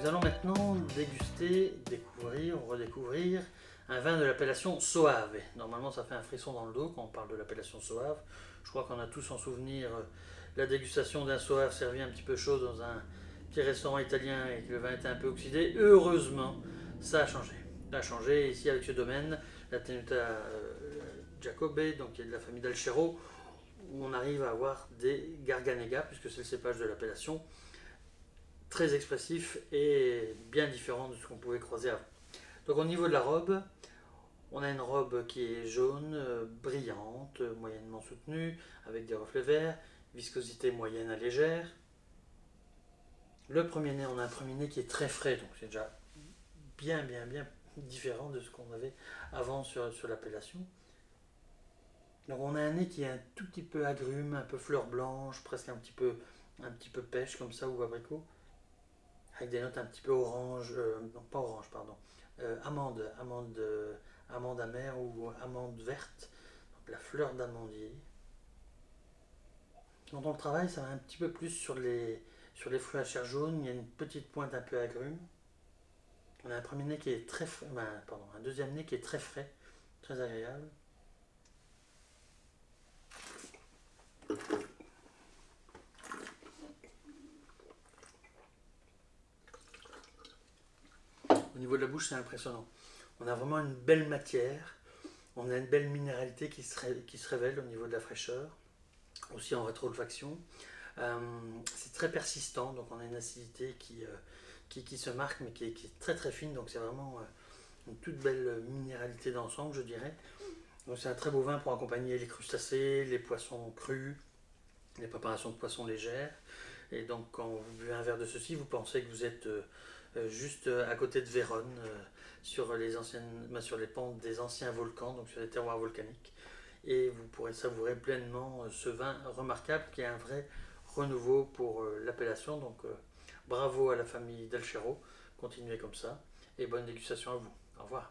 Nous allons maintenant déguster, découvrir, redécouvrir un vin de l'appellation Soave. Normalement, ça fait un frisson dans le dos quand on parle de l'appellation Soave. Je crois qu'on a tous en souvenir euh, la dégustation d'un Soave servi un petit peu chaud dans un petit restaurant italien et que le vin était un peu oxydé. Heureusement, ça a changé. Ça a changé ici avec ce domaine, la Tenuta euh, Giacobbe, donc qui est de la famille d'Alchero, où on arrive à avoir des Garganega, puisque c'est le cépage de l'appellation, très expressif et bien différent de ce qu'on pouvait croiser avant. Donc au niveau de la robe, on a une robe qui est jaune, euh, brillante, moyennement soutenue, avec des reflets verts, viscosité moyenne à légère. Le premier nez, on a un premier nez qui est très frais, donc c'est déjà bien, bien, bien différent de ce qu'on avait avant sur, sur l'appellation. Donc on a un nez qui est un tout petit peu agrume, un peu fleur blanche, presque un petit peu, un petit peu pêche comme ça ou abricot avec des notes un petit peu orange, euh, non pas orange, pardon, euh, amande, amande, euh, amande amère ou amande verte, la fleur d'amandier. Quand on le travaille, ça va un petit peu plus sur les, sur les fruits à chair jaune, il y a une petite pointe un peu agrume. On a un premier nez qui est très frais, ben, pardon, un deuxième nez qui est très frais, très agréable. Niveau de la bouche, c'est impressionnant. On a vraiment une belle matière, on a une belle minéralité qui se, révèle au niveau de la fraîcheur, aussi en rétro-olfaction. Euh, c'est très persistant, donc on a une acidité qui, euh, se marque, mais qui est, très très fine, donc c'est vraiment euh, une toute belle minéralité d'ensemble, je dirais. Donc c'est un très beau vin pour accompagner les crustacés, les poissons crus, les préparations de poissons légères. Et donc quand vous buvez un verre de ceci, vous pensez que vous êtes juste euh, à côté de Vérone, euh, sur les, anciennes, bah, sur les pentes des anciens volcans, donc sur les terroirs volcaniques. Et vous pourrez savourer pleinement ce vin remarquable qui est un vrai renouveau pour l'appellation. Donc bravo à la famille Delchero, continuez comme ça et bonne dégustation à vous. Au revoir.